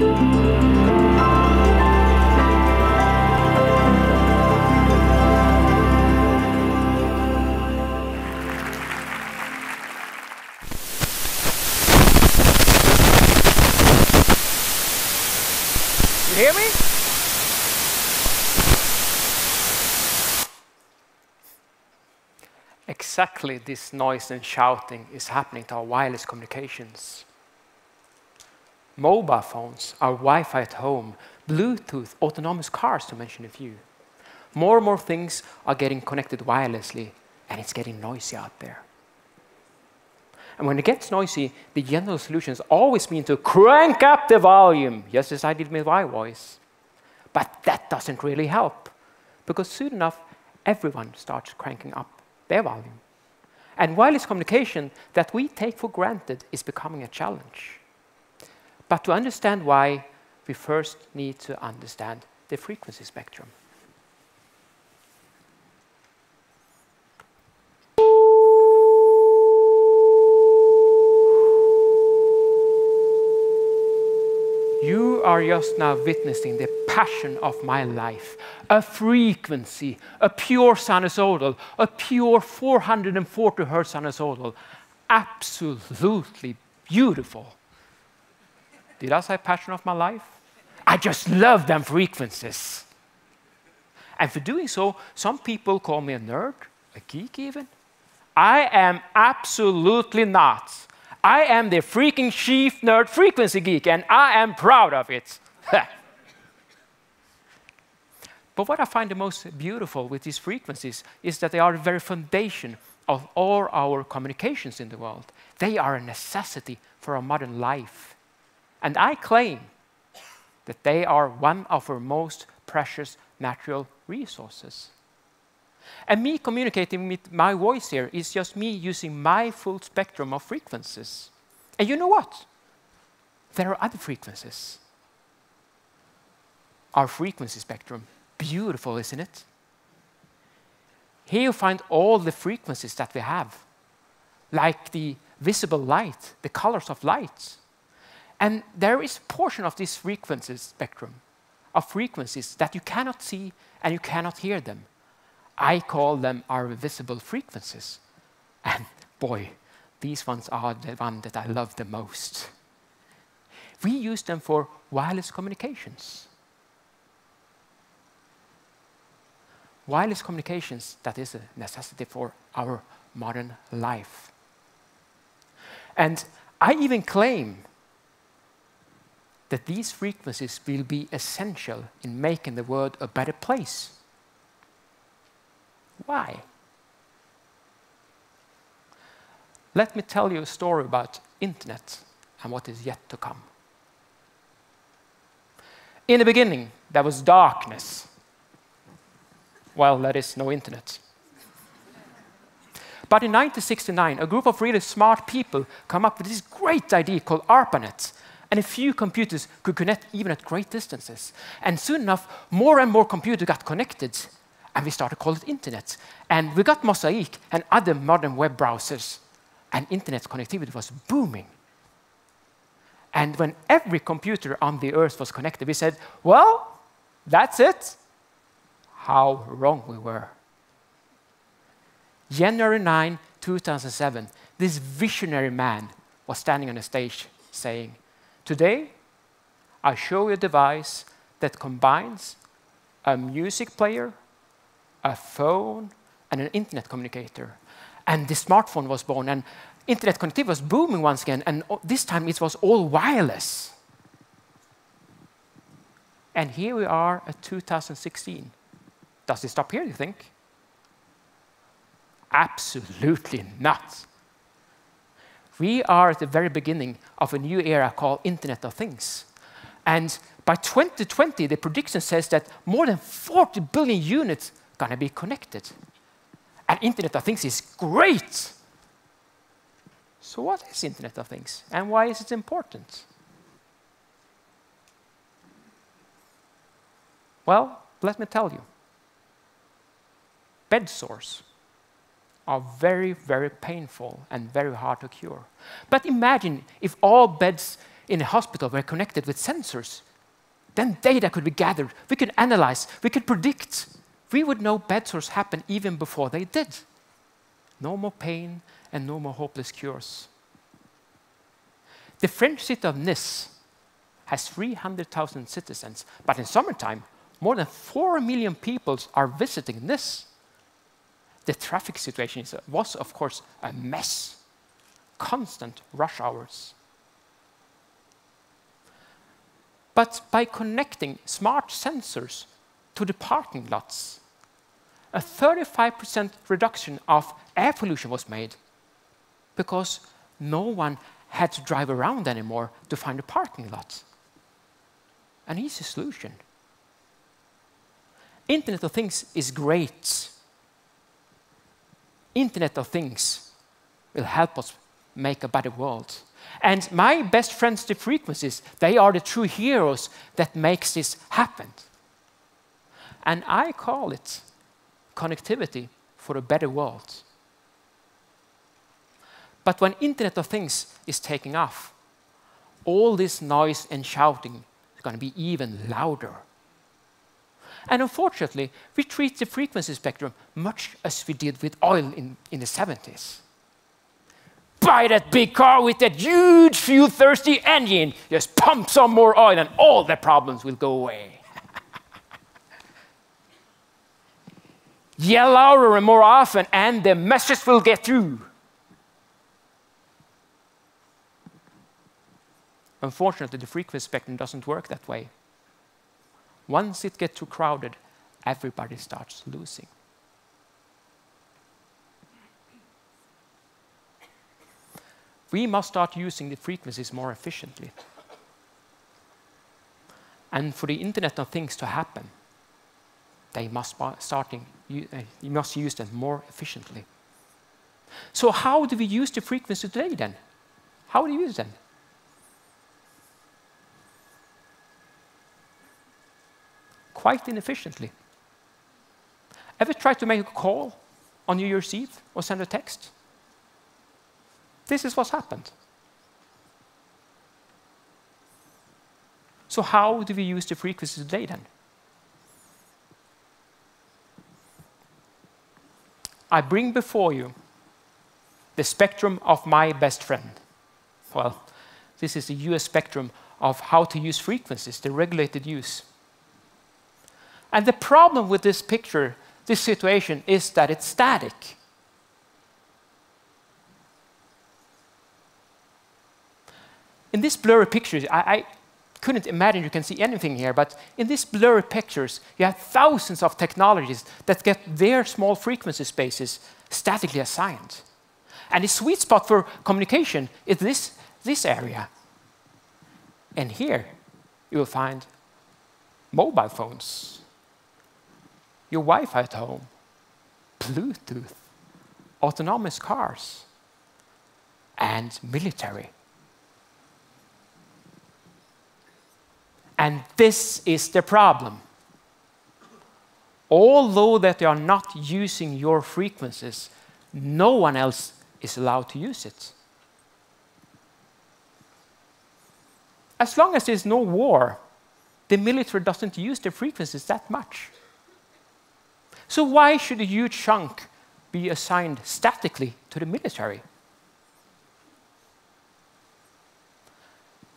Hear me? Exactly this noise and shouting is happening to our wireless communications. Mobile phones, our Wi-Fi at home, Bluetooth, autonomous cars, to mention a few. More and more things are getting connected wirelessly, and it's getting noisy out there. And when it gets noisy, the general solutions always mean to crank up the volume, just as I did with my voice. But that doesn't really help, because soon enough, everyone starts cranking up their volume. And wireless communication that we take for granted is becoming a challenge. But to understand why, we first need to understand the frequency spectrum. You are just now witnessing the passion of my life, a frequency, a pure sinusoidal, a pure 440 hertz sinusoidal, absolutely beautiful. Did I say passion of my life? I just love them frequencies. And for doing so, some people call me a nerd, a geek even. I am absolutely not. I am the freaking chief nerd frequency geek, and I am proud of it. but what I find the most beautiful with these frequencies is that they are the very foundation of all our communications in the world. They are a necessity for our modern life. And I claim that they are one of our most precious natural resources. And me communicating with my voice here is just me using my full spectrum of frequencies. And you know what? There are other frequencies. Our frequency spectrum, beautiful, isn't it? Here you find all the frequencies that we have, like the visible light, the colors of light. And there is a portion of this frequency spectrum of frequencies that you cannot see and you cannot hear them. I call them our visible frequencies. And boy, these ones are the one that I love the most. We use them for wireless communications. Wireless communications, that is a necessity for our modern life. And I even claim that these frequencies will be essential in making the world a better place. Why? Let me tell you a story about internet and what is yet to come. In the beginning, there was darkness. Well, there is no internet. But in 1969, a group of really smart people come up with this great idea called ARPANET. And a few computers could connect even at great distances. And soon enough, more and more computers got connected and we started to call it internet. And we got Mosaic and other modern web browsers, and internet connectivity was booming. And when every computer on the earth was connected, we said, well, that's it. How wrong we were. January 9, 2007, this visionary man was standing on a stage saying, Today, I show you a device that combines a music player, a phone, and an internet communicator. And the smartphone was born, and internet connectivity was booming once again, and this time it was all wireless. And here we are at 2016. Does it stop here, you think? Absolutely not. We are at the very beginning of a new era called Internet of Things. And by 2020, the prediction says that more than 40 billion units are going to be connected. And Internet of Things is great. So what is Internet of Things and why is it important? Well, let me tell you. Bed sores are very, very painful and very hard to cure. But imagine if all beds in a hospital were connected with sensors, then data could be gathered. We could analyze, we could predict. We would know bed sores happen even before they did. No more pain and no more hopeless cures. The French city of Nice has 300,000 citizens, but in summertime, more than 4 million people are visiting Nice. The traffic situation was, of course, a mess. Constant rush hours. But by connecting smart sensors to the parking lots, a 35% reduction of air pollution was made because no one had to drive around anymore to find a parking lot. An easy solution. Internet of Things is great. Internet of Things will help us make a better world. And my best friends, the frequencies, they are the true heroes that makes this happen. And I call it connectivity for a better world. But when Internet of Things is taking off, all this noise and shouting is going to be even louder. And unfortunately, we treat the frequency spectrum much as we did with oil in, in the 70s. Buy that big car with that huge fuel thirsty engine, just pump some more oil, and all the problems will go away. Yell louder and more often, and the message will get through. Unfortunately, the frequency spectrum doesn't work that way. Once it gets too crowded, everybody starts losing. We must start using the frequencies more efficiently. And for the Internet of Things to happen, they must starting, you, uh, must use them more efficiently. So how do we use the frequency today then? How do we use them? Quite inefficiently. Ever tried to make a call on New Year's Eve or send a text? This is what's happened. So how do we use the frequency today then? I bring before you the spectrum of my best friend. Well, this is the US spectrum of how to use frequencies, the regulated use. And the problem with this picture, this situation, is that it's static. In this blurry picture, I, I couldn't imagine you can see anything here, but in these blurry pictures, you have thousands of technologies that get their small frequency spaces statically assigned. And the sweet spot for communication is this, this area. And here, you will find mobile phones your Wi-Fi at home, Bluetooth, autonomous cars, and military. And this is the problem. Although that they are not using your frequencies, no one else is allowed to use it. As long as there's no war, the military doesn't use the frequencies that much. So why should a huge chunk be assigned statically to the military?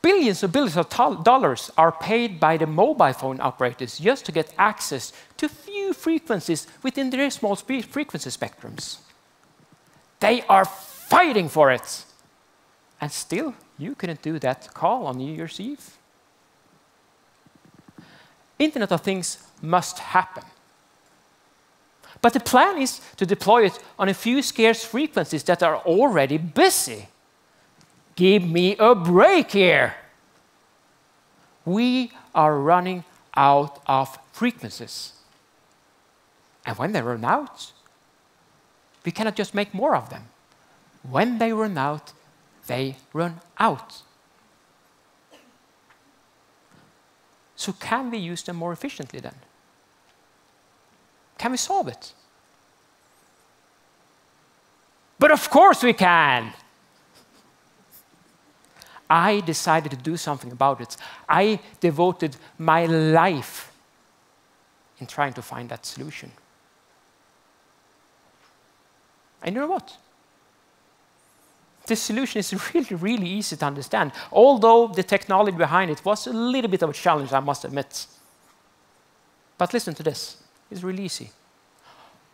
Billions and billions of dollars are paid by the mobile phone operators just to get access to few frequencies within their small frequency spectrums. They are fighting for it. And still, you couldn't do that call on New Year's Eve. Internet of Things must happen. But the plan is to deploy it on a few scarce frequencies that are already busy. Give me a break here. We are running out of frequencies. And when they run out, we cannot just make more of them. When they run out, they run out. So can we use them more efficiently then? Can we solve it? But of course we can. I decided to do something about it. I devoted my life in trying to find that solution. And you know what? This solution is really, really easy to understand, although the technology behind it was a little bit of a challenge, I must admit. But listen to this it's really easy.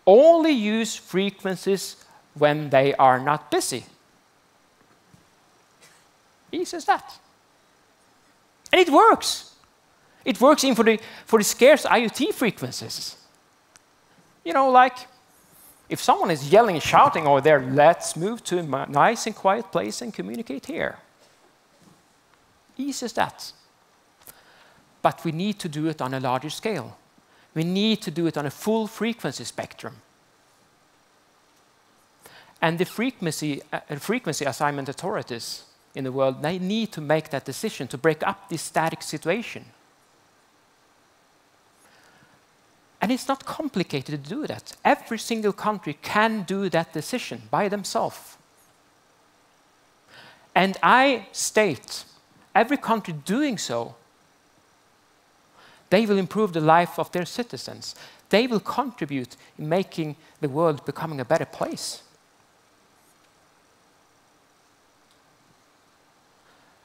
Only use frequencies when they are not busy. Easy as that. And it works. It works even for the, for the scarce IoT frequencies. You know, like if someone is yelling and shouting over there, let's move to a nice and quiet place and communicate here. Easy as that. But we need to do it on a larger scale. We need to do it on a full frequency spectrum. And the frequency, uh, frequency assignment authorities in the world, they need to make that decision to break up this static situation. And it's not complicated to do that. Every single country can do that decision by themselves. And I state, every country doing so, they will improve the life of their citizens. They will contribute in making the world becoming a better place.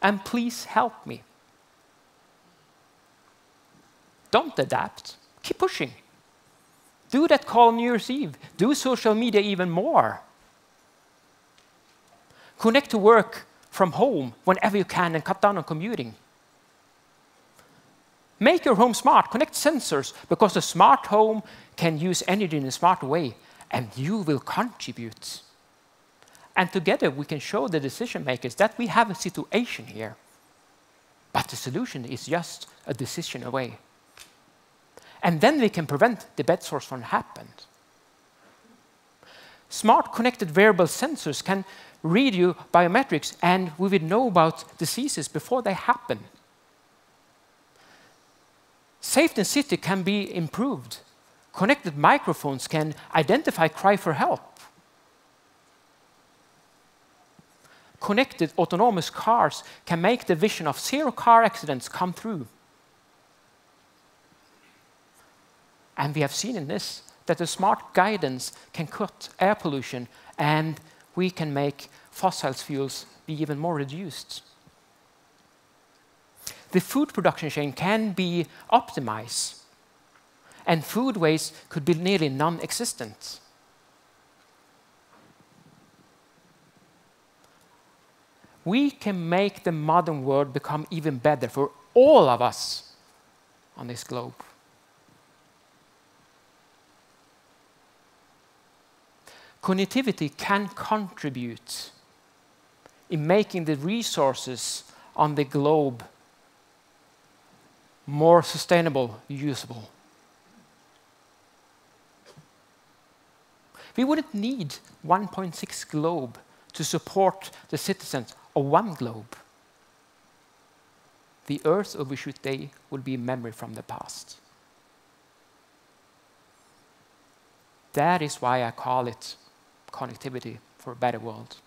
and please help me. Don't adapt, keep pushing. Do that call New Year's Eve. Do social media even more. Connect to work from home whenever you can and cut down on commuting. Make your home smart. Connect sensors because a smart home can use energy in a smart way and you will contribute. And together we can show the decision makers that we have a situation here. But the solution is just a decision away. And then we can prevent the bed sores from happening. Smart connected wearable sensors can read you biometrics and we will know about diseases before they happen. Safety in city can be improved. Connected microphones can identify cry for help. connected autonomous cars can make the vision of zero car accidents come true. And we have seen in this that the smart guidance can cut air pollution and we can make fossil fuels be even more reduced. The food production chain can be optimized and food waste could be nearly non-existent. we can make the modern world become even better for all of us on this globe. Connectivity can contribute in making the resources on the globe more sustainable, usable. We wouldn't need 1.6 globe to support the citizens of one globe. The earth of which today will be memory from the past. That is why I call it connectivity for a better world.